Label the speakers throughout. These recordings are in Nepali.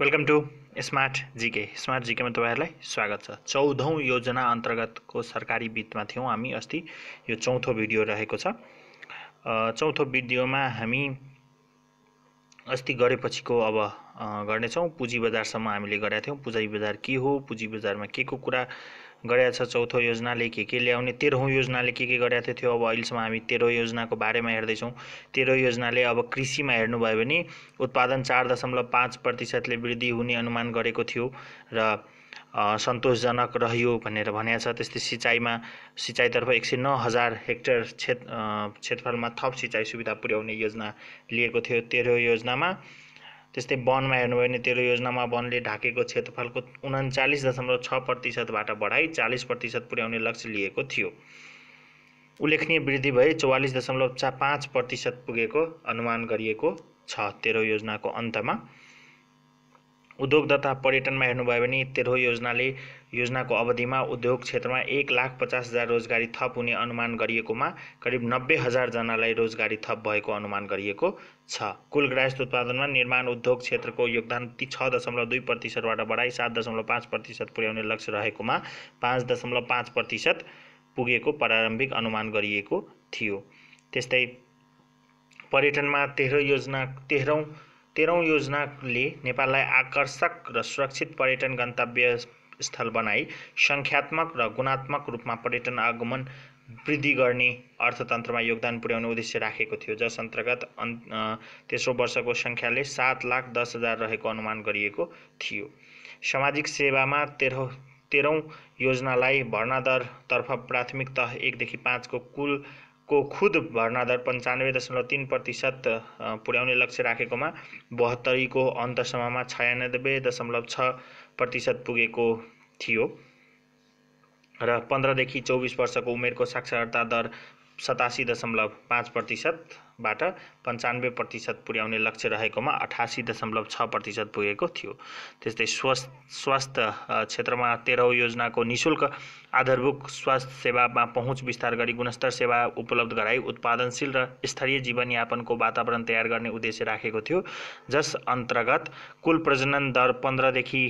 Speaker 1: Welcome to smart GK smart जिकेमा तपाईँहरूलाई स्वागत छ। चौधौँ योजना अन्तर्गतको सरकारी वित्तमा थियौँ हामी अस्ति। यो चौथो भिडियो रहेको छ। चौथो भिडियोमा हामी अस्ति गरेपछिको अब गर्नेछौँ। पुँजी बजारसम्म हामीले गरेका थियौँ। पुँजी बजार के हो? पुँजी बजारमा के को कुरा गरेका छ चौथो योजनाले के के ल्याउने तेह्रौँ योजनाले के के गरेका थियो। अब अहिलेसम्म हामी तेह्रौँ योजनाको बारेमा हेर्दैछौँ। तेह्रौँ योजनाले अब कृषिमा हेर्नुभयो भने उत्पादन चार दशमलव पाँच प्रतिशतले वृद्धि हुने अनुमान गरेको थियो र सन्तोषजनक रह्यो भनेर भनेको छ। त्यस्तै सिँचाइमा सिँचाइतर्फ एक सय नौ हजार हेक्टर क्षेत्र क्षेत्रफलमा थप सिँचाइ सुविधा पुर्याउने योजना लिएको थियो। तेह्रौँ योजनामा त्यस्तै वनमा हेर्नुभयो भने तेह्रौँ योजनामा वनले ढाकेको क्षेत्रफलको उन्चालिस दशमलव छ प्रतिशतबाट बढाई चालिस प्रतिशत पुर्याउने लक्ष्य लिएको थियो। उल्लेखनीय वृद्धि भए चौवालिस दशमलव पाँच प्रतिशत पुगेको अनुमान गरिएको छ। तेह्रौँ योजनाको अन्तमा उद्योग तथा पर्यटनमा हेर्नुभयो भने तेह्रौँ योजनाले योजनाको अवधिमा उद्योग क्षेत्रमा एक लाख पचास हजार रोजगारी थप हुने अनुमान गरिएकोमा करिब नब्बे हजारजनालाई रोजगारी थप भएको अनुमान गरिएको छ। कुल ग्राहस्थ उत्पादनमा निर्माण उद्योग क्षेत्रको योगदान छ दशमलव दुई प्रतिशतबाट बढाई सात दशमलव पाँच प्रतिशत पुर्याउने लक्ष्य रहेकोमा पाँच दशमलव पाँच प्रतिशत पुगेको प्रारम्भिक अनुमान गरिएको थियो। त्यस्तै पर्यटनमा तेह्रौँ योजना तेह्रौँ तेह्रौँ योजनाले नेपाललाई आकर्षक र सुरक्षित पर्यटन गन्तव्य स्थल बनाई सङ्ख्यात्मक र गुणात्मक रूपमा पर्यटन आगमन वृद्धि गर्ने अर्थतन्त्रमा योगदान पुर्याउने उद्देश्य राखेको थियो। जस अन्तर्गत तेस्रो वर्षको सङ्ख्याले सात लाख दस हजार रहेको अनुमान गरिएको थियो। सामाजिक सेवामा तेह्रौँ तेह्रौँ योजनालाई भर्ना दरतर्फ प्राथमिक तह एकदेखि पाँचको कुल को खुद भर्ना दर पन्चानब्बे दशमलव तिन प्रतिशत पुर्याउने लक्ष्य राखेकोमा बहत्तरीको अन्तसम्ममा छयानब्बे दशमलव छ प्रतिशत पुगेको थियो र पन्ध्रदेखि चौबिस वर्षको उमेरको साक्षरता दर सतासी दशमलव पाँच प्रतिशतबाट पन्चानब्बे प्रतिशत पुर्याउने लक्ष्य रहेकोमा अठासी दशमलव छ प्रतिशत पुगेको थियो। त्यस्तै स्वस्थ स्वास्थ्य क्षेत्रमा तेह्रौँ योजनाको निशुल्क आधारभूत स्वास्थ्य सेवामा पहुँच विस्तार गरी गुणस्तर सेवा उपलब्ध गराई उत्पादनशील र स्तरीय जीवनयापनको वातावरण तयार गर्ने उद्देश्य राखेको थियो। जस अन्तर्गत कुल प्रजनन दर पन्ध्रदेखि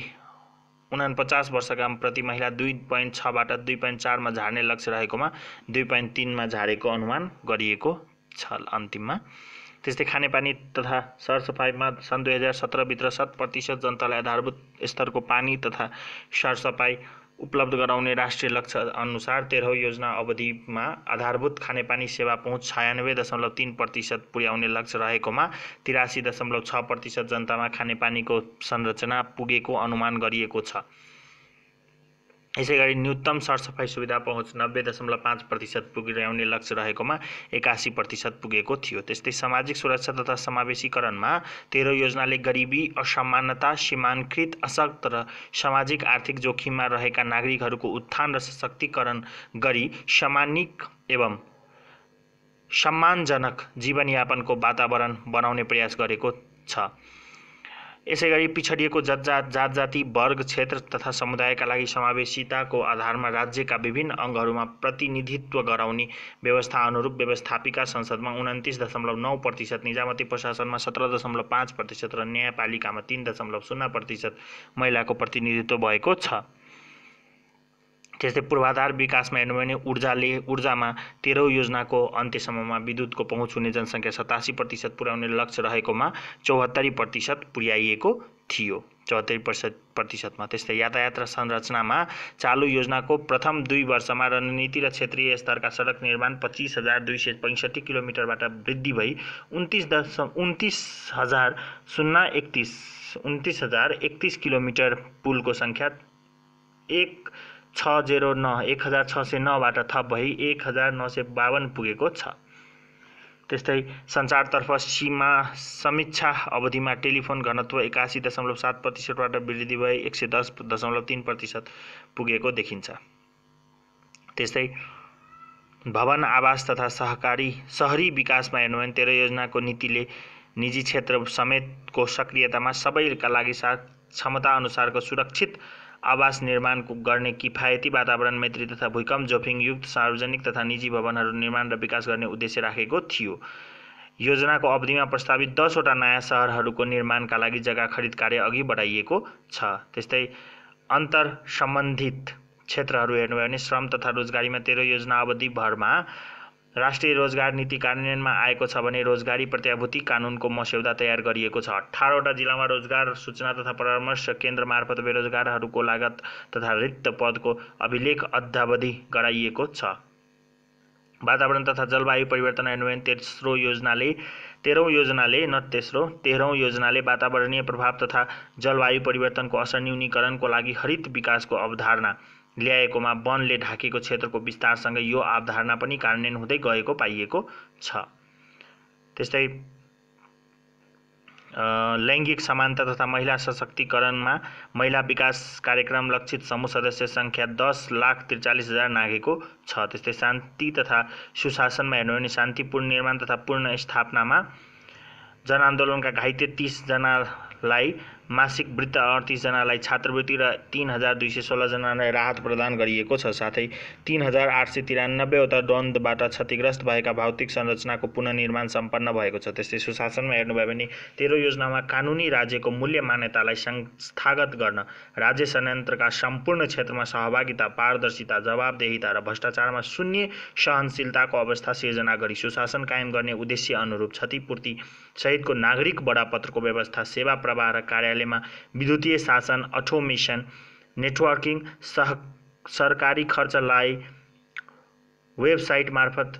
Speaker 1: उनापचास वर्षका प्रति महिला दुई पोइन्ट छबाट दुई पोइन्ट चारमा झार्ने लक्ष्य रहेकोमा दुई पोइन्ट तिनमा झारेको अनुमान गरिएको छ अन्तिममा। त्यस्तै खानेपानी तथा सरसफाइमा सन् दुई हजार सत्रभित्र शत प्रतिशत जनतालाई आधारभूत स्तरको पानी तथा सरसफाइ उपलब्ध गराउने राष्ट्रिय लक्ष्य अनुसार तेह्रौँ योजना अवधिमा आधारभूत खानेपानी सेवा पहुँच छयानब्बे दशमलव तिन प्रतिशत पुर्याउने लक्ष्य रहेकोमा तिरासी दशमलव छ प्रतिशत जनतामा खानेपानीको संरचना पुगेको अनुमान गरिएको छ। यसै गरी न्यूनतम सरसफाइ सुविधा पहुँच नब्बे दशमलव पाँच प्रतिशत पुर्याउने लक्ष्य रहेकोमा एकासी प्रतिशत पुगेको थियो। त्यस्तै सामाजिक सुरक्षा तथा समावेशीकरणमा तेह्रौँ योजनाले गरिबी असमानता सीमाङ्कृत अशक्त र सामाजिक आर्थिक जोखिममा रहेका नागरिकहरूको उत्थान र सशक्तिकरण गरी सामान्यिक एवं सम्मानजनक जीवनयापनको वातावरण बनाउने प्रयास गरेको छ। यसै गरी पिछडिएको जात जात जात जाति वर्ग क्षेत्र तथा समुदायका लागि समावेशिताको आधारमा राज्यका विभिन्न अङ्गहरूमा प्रतिनिधित्व गराउने व्यवस्था अनुरूप व्यवस्थापिका संसदमा उन्तिस दशमलव नौ प्रतिशत निजामती प्रशासनमा सत्र दशमलव पाँच प्रतिशत र न्यायपालिकामा तिन दशमलव शून्य प्रतिशत महिलाको प्रतिनिधित्व भएको छ। त्यस्तै पूर्वाधार विकासमा हेर्नु भने ऊर्जाले ऊर्जामा तेह्रौँ योजनाको अन्त्यसम्ममा विद्युतको पहुँच हुने जनसङ्ख्या सतासी प्रतिशत पुर्याउने लक्ष्य रहेकोमा चौहत्तरी प्रतिशत पुर्याइएको थियो। चौहत्तरी प्रतिशत प्रतिशतमा त्यस्तै यातायात र संरचनामा चालु योजनाको प्रथम दुई वर्षमा रणनीति र क्षेत्रीय स्तरका सडक निर्माण पच्चिस हजार दुई सय पैँसठी किलोमिटरबाट वृद्धि भई उन्तिस दशम उन्तिस हजार शून्य एकतिस उन्तिस हजार एकतिस किलोमिटर पुलको सङ्ख्या एक छ जेरो नौ एक हजार छ सय नौबाट थप भई एक हजार नौ सय बाहन्न पुगेको छ। त्यस्तै सञ्चारतर्फ सीमा समीक्षा अवधिमा टेलिफोन घनत्व एकासी दशमलव सात प्रतिशतबाट वृद्धि भई एक सय दस दशमलव तिन प्रतिशत पुगेको देखिन्छ। त्यस्तै भवन आवास तथा सहकारी सहरी विकासमा हेर्नु भने तेह्र योजनाको नीतिले निजी क्षेत्र समेतको सक्रियतामा सबैका लागि साथ क्षमता अनुसारको सुरक्षित आवास निर्माण गर्ने किफायती वातावरण मैत्री तथा भूकम्प जोखिमयुक्त सार्वजनिक तथा निजी भवनहरू निर्माण र विकास गर्ने उद्देश्य राखेको थियो। योजनाको अवधिमा प्रस्तावित दसवटा नयाँ सहरहरूको निर्माणका लागि जग्गा खरिद कार्य अघि बढाइएको छ। त्यस्तै अन्तर सम्बन्धित क्षेत्रहरू हेर्नुभयो भने श्रम तथा रोजगारीमा तेह्र योजना अवधिभरमा राष्ट्रिय रोजगार नीति कार्यान्वयनमा आएको छ भने रोजगारी प्रत्याभूति कानुनको मस्यौदा तयार गरिएको छ। अठारवटा जिल्लामा रोजगार सूचना तथा परामर्श केन्द्र मार्फत बेरोजगारहरूको लागत तथा रिक्त पदको अभिलेख अद्यावधि गराइएको छ। वातावरण तथा जलवायु परिवर्तन भने तेस्रो योजनाले तेह्रौँ योजनाले न तेस्रो तेह्रौँ योजनाले वातावरणीय प्रभाव तथा जलवायु परिवर्तनको असर न्यूनीकरणको लागि हरित विकासको अवधारणा ल्याएकोमा वनले ढाकेको क्षेत्रको विस्तारसँग यो अवधारणा पनि कार्यान्वयन हुँदै गएको पाइएको छ। त्यस्तै लैङ्गिक समानता तथा महिला सशक्तिकरणमा महिला विकास कार्यक्रम लक्षित समूह सदस्य सङ्ख्या दस लाख त्रिचालिस हजार नाघेको छ। त्यस्तै शान्ति तथा सुशासनमा हेर्नु भने शान्तिपूर्ण निर्माण तथा पूर्ण स्थापनामा जनआन्दोलनका घाइते तिसजनालाई मासिक वृत्त अडतिसजनालाई छात्रवृत्ति र तिन हजार दुई सय सोह्रजनालाई राहत प्रदान गरिएको छ। साथै तिन हजार आठ सय तिरानब्बेवटा द्वन्द्वबाट क्षतिग्रस्त भएका भौतिक संरचनाको पुनर्निर्माण सम्पन्न भएको छ। त्यस्तै सुशासनमा हेर्नुभयो भने तेह्र योजनामा कानुनी राज्यको मूल्य मान्यतालाई संस्थागत गर्न राज्य संयन्त्रका सम्पूर्ण क्षेत्रमा सहभागिता पारदर्शिता जवाबदेहिता र भ्रष्टाचारमा शून्य सहनशीलताको अवस्था सिर्जना गरी सुशासन कायम गर्ने उद्देश्य अनुरूप क्षतिपूर्ति सहितको नागरिक बडापत्रको व्यवस्था सेवा प्रवाह र कार्य कार्यालयमा विद्युतीय शासन अटोमेसन नेटवर्किङ सह सरकारी खर्चलाई वेबसाइट मार्फत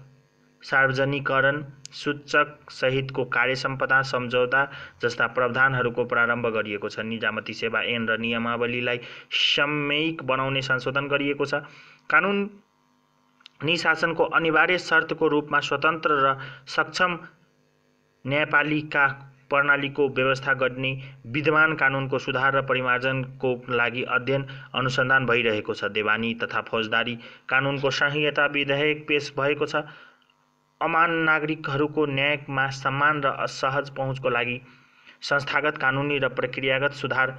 Speaker 1: सार्वजनिकरण सूचक सहितको कार्यसम्पदा सम्झौता जस्ता प्रावधानहरूको प्रारम्भ गरिएको छ। निजामती सेवा ऐन र नियमावलीलाई सामयिक बनाउने संशोधन गरिएको छ। कानुन निशासनको अनिवार्य शर्तको रूपमा स्वतन्त्र र सक्षम न्यायपालिका प्रणालीको व्यवस्था गर्ने विद्यमान कानुनको सुधार र परिमार्जनको लागि अध्ययन अनुसन्धान भइरहेको छ। देवानी तथा फौजदारी कानुनको संहिता विधेयक पेश भएको छ। अमान नागरिकहरूको न्यायमा सम्मान र सहज पहुँचको लागि संस्थागत कानुनी र प्रक्रियागत सुधार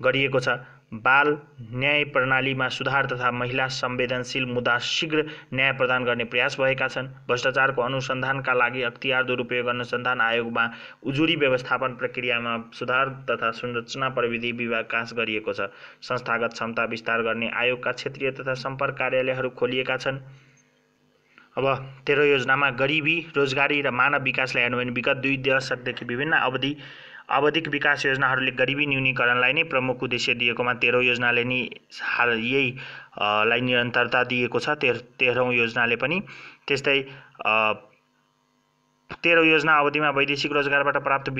Speaker 1: गरिएको छ। बाल न्याय प्रणालीमा सुधार तथा महिला संवेदनशील मुद्दा शीघ्र न्याय प्रदान गर्ने प्रयास भएका छन्। भ्रष्टाचारको अनुसन्धानका लागि अख्तियार दुरुपयोग अनुसन्धान आयोगमा उजुरी व्यवस्थापन प्रक्रियामा सुधार तथा संरचना प्रविधि विकास गरिएको छ। संस्थागत क्षमता विस्तार गर्ने आयोगका क्षेत्रीय तथा सम्पर्क कार्यालयहरू खोलिएका छन्। अब तेह्र योजनामा गरिबी रोजगारी र मानव विकासलाई भने विगत दुई दशकदेखि विभिन्न अवधि आवधिक विकास योजनाहरूले गरिबी न्यूनीकरणलाई नै प्रमुख उद्देश्य दिएकोमा तेह्रौँ योजनाले नि हाल यही लाई निरन्तरता दिएको छ। तेह्र तेह्रौँ योजनाले पनि त्यस्तै तेह्रौँ योजना अवधिमा वैदेशिक रोजगारबाट प्राप्त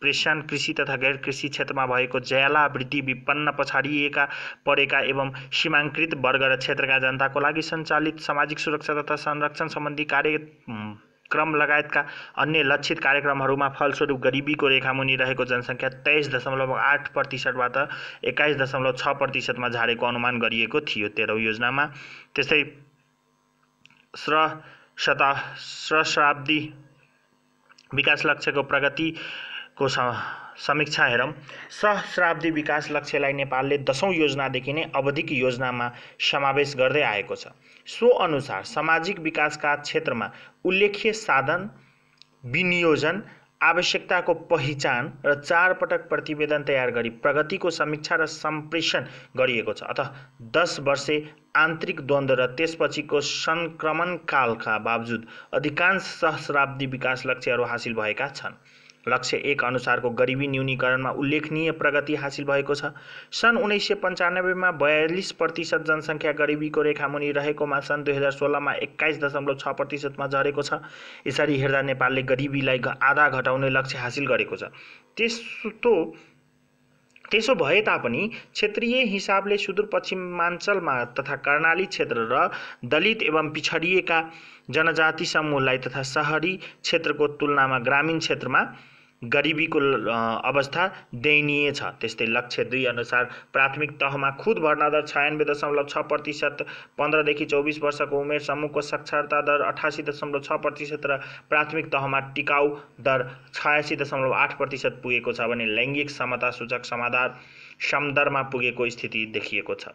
Speaker 1: प्रेषण कृषि तथा गैर कृषि क्षेत्रमा भएको ज्याला वृद्धि विपन्न पछाडिएका परेका एवं सीमाङ्कृत वर्ग र क्षेत्रका जनताको लागि सञ्चालित सामाजिक सुरक्षा तथा संरक्षण सम्बन्धी कार्य क्रम लगायतका अन्य लक्षित कार्यक्रमहरूमा फलस्वरूप गरिबीको रेखामुनि रहेको जनसङ्ख्या तेइस दशमलव आठ प्रतिशतबाट एक्काइस दशमलव छ प्रतिशतमा झारेको अनुमान गरिएको थियो। तेह्रौँ योजनामा त्यस्तै स्र शता सहस्राब्दी विकास लक्ष्यको प्रगतिको समीक्षा हेरौँ सहस्राब्दी विकास लक्ष्यलाई नेपालले दसौँ योजनादेखि नै अवधिक योजनामा समावेश गर्दै आएको छ। सो अनुसार सामाजिक विकासका क्षेत्रमा उल्लेख्य साधन विनियोजन आवश्यकताको पहिचान र चारपटक प्रतिवेदन तयार गरी प्रगतिको समीक्षा र सम्प्रेषण गरिएको छ। अत दस वर्षे आन्तरिक द्वन्द्व र त्यसपछिको सङ्क्रमणकालका बावजुद अधिकांश सहस्राब्दी विकास लक्ष्यहरू हासिल भएका छन्। लक्ष्य एक अनुसारको गरिबी न्यूनीकरणमा उल्लेखनीय प्रगति हासिल भएको छ। सन् उन्नाइस सय पन्चानब्बेमा बयालिस प्रतिशत जनसङ्ख्या गरिबीको रेखामुनि रहेकोमा सन् दुई हजार सोह्रमा एक्काइस दशमलव छ प्रतिशतमा झरेको छ। यसरी हेर्दा नेपालले गरिबीलाई आधा घटाउने लक्ष्य हासिल गरेको छ। त्यस्तो त्यसो भए तापनि क्षेत्रीय हिसाबले सुदूरपश्चिमाञ्चलमा तथा कर्णाली क्षेत्र र दलित एवं पिछडिएका जनजाति समूहलाई तथा सहरी क्षेत्रको तुलनामा ग्रामीण क्षेत्रमा गरिबीको अवस्था दयनीय छ। त्यस्तै लक्ष्य दुई अनुसार प्राथमिक तहमा खुद भर्ना दर छयानब्बे दशमलव छ प्रतिशत पन्ध्रदेखि चौबिस वर्षको उमेर समूहको साक्षरता दर अठासी दशमलव छ प्रतिशत र प्राथमिक तहमा टिकाउ दर छयासी दशमलव आठ प्रतिशत पुगेको छ भने लैङ्गिक समता सूचक समाधान समदरमा पुगेको स्थिति देखिएको छ।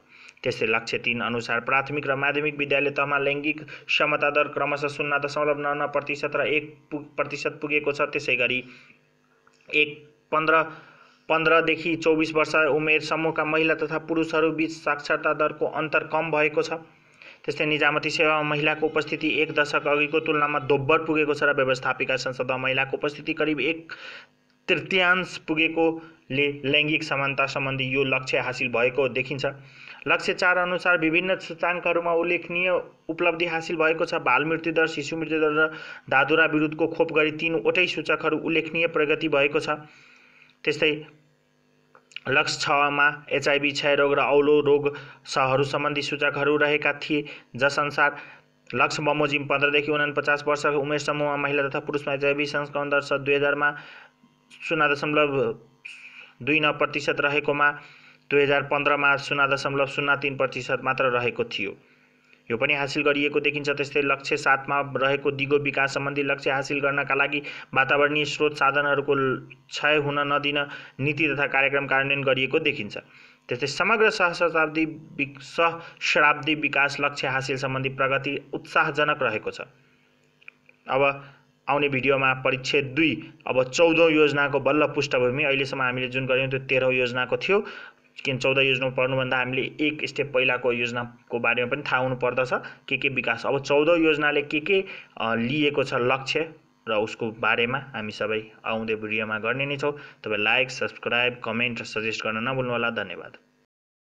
Speaker 1: त्यस्तै लक्ष्य तिन अनुसार प्राथमिक र माध्यमिक विद्यालय तहमा लैङ्गिक समता दर क्रमशः शून्य दशमलव नौ प्रतिशत र एक प्रतिशत पुगेको छ। त्यसै गरी एक पन्ध्र पन्ध्रदेखि चौबिस वर्ष उमेर समूहका महिला तथा पुरुषहरू बिच साक्षरता दरको अन्तर कम भएको छ। त्यस्तै निजामती सेवामा महिलाको उपस्थिति एक दशक अघिको तुलनामा दोब्बर पुगेको छ र व्यवस्थापिका संसदमा महिलाको उपस्थिति करिब एक तृतीयांश पुगेकोले लैङ्गिक समानता सम्बन्धी यो लक्ष्य हासिल भएको देखिन्छ। लक्ष्य चार अनुसार विभिन्न सूचाङ्कहरूमा उल्लेखनीय उपलब्धि हासिल भएको छ। बाल मृत्युदर शिशु मृत्युदर र धातुरा विरुद्धको खोप गरी तिनवटै सूचकहरू उल्लेखनीय प्रगति भएको छ। त्यस्तै लक्ष्य छमा एचआइभी क्षयरोग र औलो रोग सहहरू सम्बन्धी सूचकहरू रहेका थिए। जसअनुसार लक्ष्य बमोजिम पन्ध्रदेखि उनापचास वर्षको उमेर समूहमा महिला तथा पुरुषमा एचआइभी संस्करण दर दुई हजारमा शून्य दशमलव दुई नौ प्रतिशत रहेकोमा दुई हजार पन्ध्रमा शून्य दशमलव शून्य तिन प्रतिशत मात्र रहेको थियो। यो पनि हासिल गरिएको देखिन्छ त्यस्तै लक्ष्य सातमा रहेको दिगो विकास सम्बन्धी लक्ष्य हासिल गर्नका लागि वातावरणीय स्रोत साधनहरूको क्षय हुन नदिन नीति तथा कार्यक्रम कार्यान्वयन गरिएको देखिन्छ। त्यस्तै समग्र सहशताब्दी सहस्राब्दी विकास लक्ष्य हासिल सम्बन्धी प्रगति उत्साहजनक रहेको छ। अब आउने भिडियोमा परिच्छेद दुई अब चौधौँ योजनाको बल्ल पृष्ठभूमि अहिलेसम्म हामीले जुन गऱ्यौँ त्यो तेह्रौँ योजनाको थियो। किन चौध योजना पढ्नुभन्दा हामीले एक स्टेप पहिलाको योजनाको बारेमा पनि थाहा हुनुपर्दछ के के विकास। अब चौध योजनाले के के लिएको छ लक्ष्य र उसको बारेमा हामी सबै आउँदो भिडियोमा गर्ने नै छौँ। तपाईँ लाइक सब्सक्राइब कमेन्ट र सजेस्ट गर्न नभुल्नुहोला। धन्यवाद।